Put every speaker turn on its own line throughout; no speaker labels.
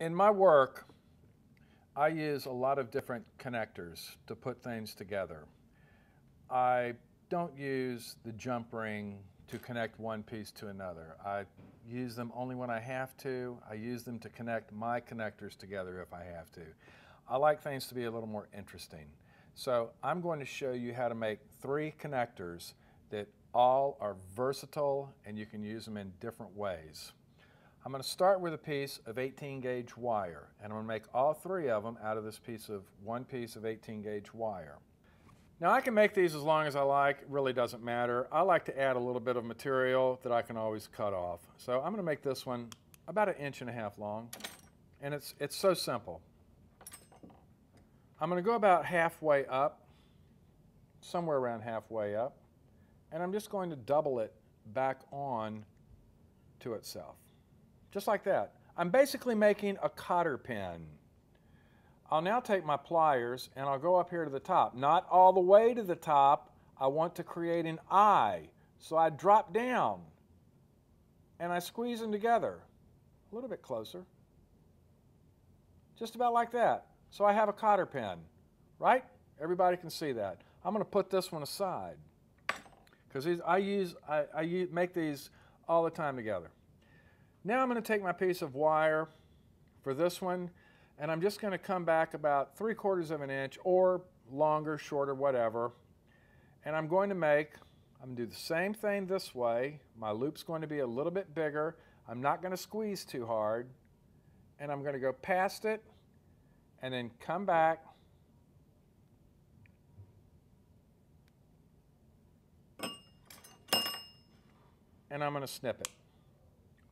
in my work, I use a lot of different connectors to put things together. I don't use the jump ring to connect one piece to another. I use them only when I have to. I use them to connect my connectors together if I have to. I like things to be a little more interesting. So I'm going to show you how to make three connectors that all are versatile and you can use them in different ways. I'm going to start with a piece of 18 gauge wire and I'm going to make all three of them out of this piece of one piece of 18 gauge wire. Now I can make these as long as I like, it really doesn't matter. I like to add a little bit of material that I can always cut off. So I'm going to make this one about an inch and a half long and it's, it's so simple. I'm going to go about halfway up, somewhere around halfway up, and I'm just going to double it back on to itself. Just like that. I'm basically making a cotter pin. I'll now take my pliers and I'll go up here to the top. Not all the way to the top. I want to create an eye. So I drop down and I squeeze them together. A little bit closer. Just about like that. So I have a cotter pin, right? Everybody can see that. I'm going to put this one aside because I use I, I use, make these all the time together. Now I'm going to take my piece of wire for this one and I'm just going to come back about three quarters of an inch or longer, shorter, whatever. And I'm going to make, I'm going to do the same thing this way. My loop's going to be a little bit bigger. I'm not going to squeeze too hard. And I'm going to go past it and then come back and I'm going to snip it.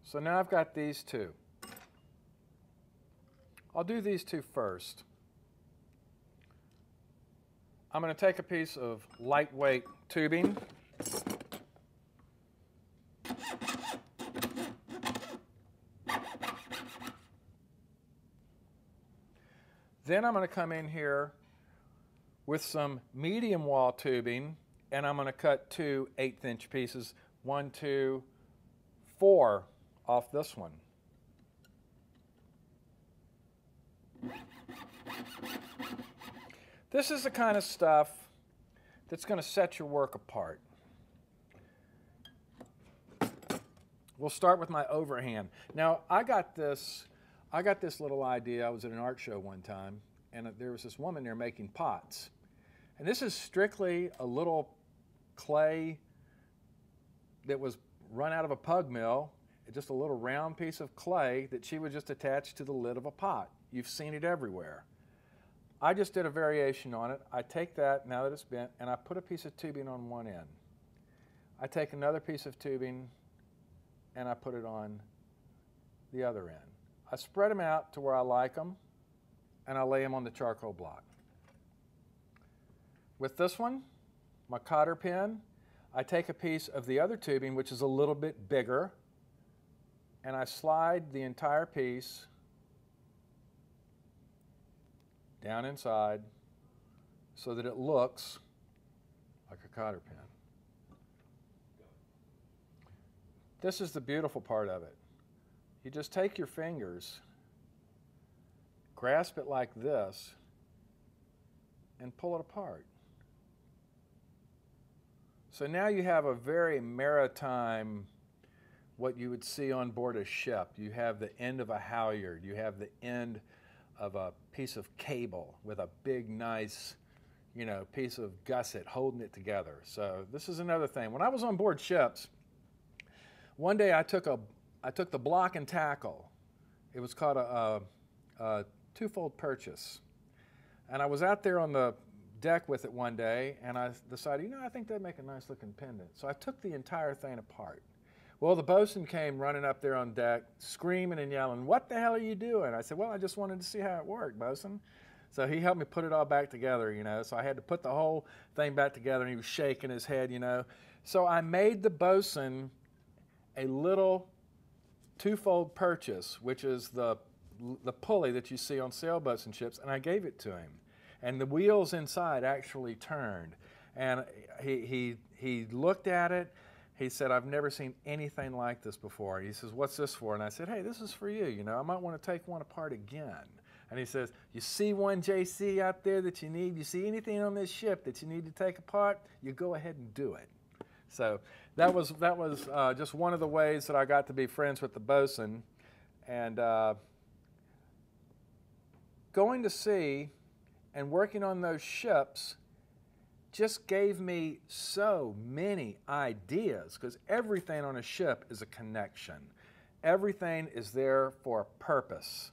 So now I've got these two. I'll do these two first. I'm going to take a piece of lightweight tubing. Then I'm going to come in here with some medium wall tubing and I'm going to cut two eighth inch pieces, one, two, four off this one. This is the kind of stuff that's going to set your work apart. We'll start with my overhand. Now, I got this, I got this little idea. I was at an art show one time, and there was this woman there making pots. And this is strictly a little clay that was run out of a pug mill, just a little round piece of clay that she would just attach to the lid of a pot. You've seen it everywhere. I just did a variation on it. I take that, now that it's bent, and I put a piece of tubing on one end. I take another piece of tubing and I put it on the other end. I spread them out to where I like them and I lay them on the charcoal block. With this one, my cotter pin, I take a piece of the other tubing, which is a little bit bigger, and I slide the entire piece down inside so that it looks like a cotter pin. This is the beautiful part of it. You just take your fingers, grasp it like this, and pull it apart. So now you have a very maritime, what you would see on board a ship. You have the end of a halyard, you have the end of a piece of cable with a big, nice, you know, piece of gusset holding it together. So this is another thing. When I was on board ships, one day I took a, I took the block and tackle. It was called a, a, a twofold purchase, and I was out there on the deck with it one day, and I decided, you know, I think that'd make a nice looking pendant. So I took the entire thing apart. Well, the bosun came running up there on deck, screaming and yelling, What the hell are you doing? I said, Well, I just wanted to see how it worked, bosun. So he helped me put it all back together, you know. So I had to put the whole thing back together, and he was shaking his head, you know. So I made the bosun a little twofold purchase, which is the, the pulley that you see on sailboats and ships, and I gave it to him. And the wheels inside actually turned. And he, he, he looked at it, he said, I've never seen anything like this before. He says, What's this for? And I said, Hey, this is for you. You know, I might want to take one apart again. And he says, You see one JC out there that you need? You see anything on this ship that you need to take apart? You go ahead and do it. So that was, that was uh, just one of the ways that I got to be friends with the bosun. And uh, going to sea and working on those ships just gave me so many ideas because everything on a ship is a connection. Everything is there for a purpose.